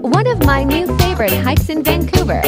One of my new favorite hikes in Vancouver.